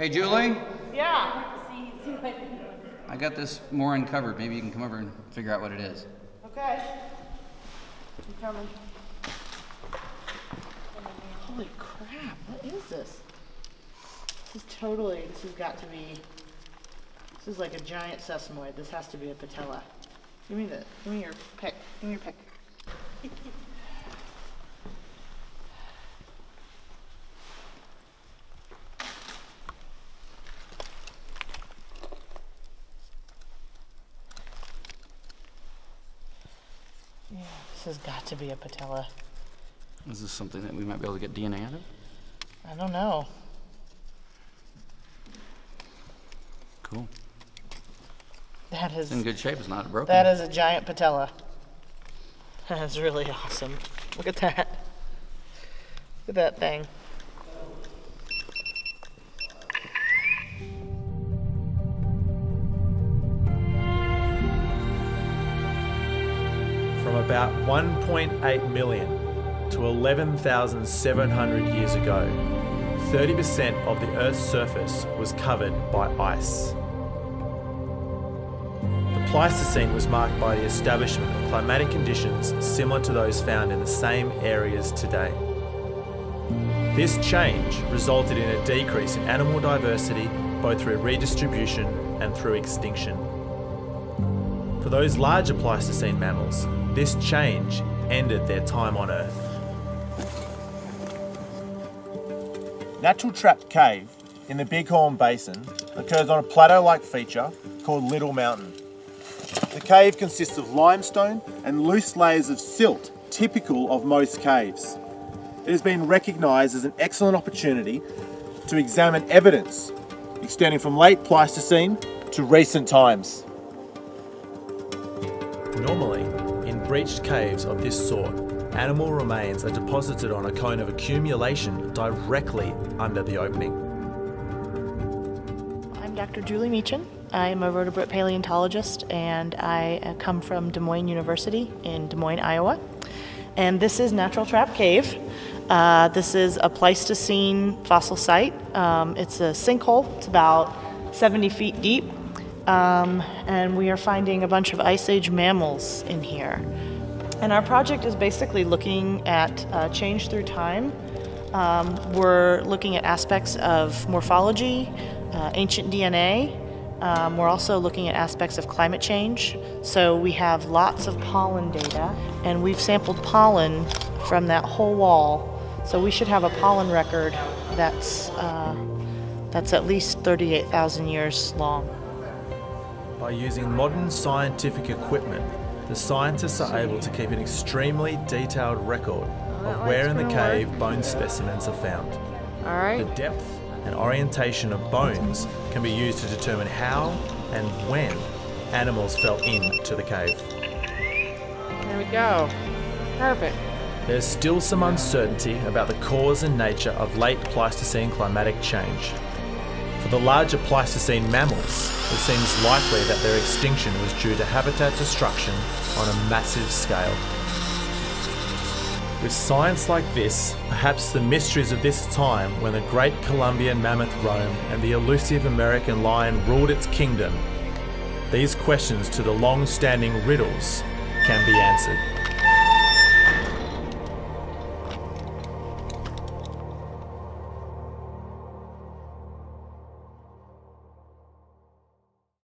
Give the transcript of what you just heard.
Hey, Julie, Yeah. I got this more uncovered. Maybe you can come over and figure out what it is. Okay. I'm coming. Holy crap! What is this? This is totally. This has got to be. This is like a giant sesamoid. This has to be a patella. Give me the. Give me your pick. Give me your pick. Yeah, this has got to be a patella. Is this something that we might be able to get DNA out of? I don't know. Cool. That is It's in good shape. It's not broken. that is a giant patella. That's really awesome. Look at that. Look at that thing. About 1.8 million to 11,700 years ago, 30% of the Earth's surface was covered by ice. The Pleistocene was marked by the establishment of climatic conditions similar to those found in the same areas today. This change resulted in a decrease in animal diversity both through redistribution and through extinction. For those larger Pleistocene mammals, this change ended their time on Earth. Natural Trap Cave in the Bighorn Basin occurs on a plateau like feature called Little Mountain. The cave consists of limestone and loose layers of silt, typical of most caves. It has been recognised as an excellent opportunity to examine evidence extending from late Pleistocene to recent times. Normally, in breached caves of this sort, animal remains are deposited on a cone of accumulation directly under the opening. I'm Dr. Julie Meachen. I'm a vertebrate paleontologist and I uh, come from Des Moines University in Des Moines, Iowa. And this is Natural Trap Cave. Uh, this is a Pleistocene fossil site. Um, it's a sinkhole, it's about 70 feet deep. Um, and we are finding a bunch of Ice Age mammals in here. And our project is basically looking at uh, change through time. Um, we're looking at aspects of morphology, uh, ancient DNA. Um, we're also looking at aspects of climate change. So we have lots of pollen data, and we've sampled pollen from that whole wall. So we should have a pollen record that's uh, that's at least 38,000 years long. By using modern scientific equipment, the scientists are able to keep an extremely detailed record oh, of where in the cave bone specimens are found. All right. The depth and orientation of bones can be used to determine how and when animals fell into the cave. There we go. Perfect. There's still some uncertainty about the cause and nature of late Pleistocene climatic change. For the larger Pleistocene mammals, it seems likely that their extinction was due to habitat destruction on a massive scale. With science like this, perhaps the mysteries of this time when the great Columbian mammoth roamed and the elusive American lion ruled its kingdom, these questions to the long standing riddles can be answered.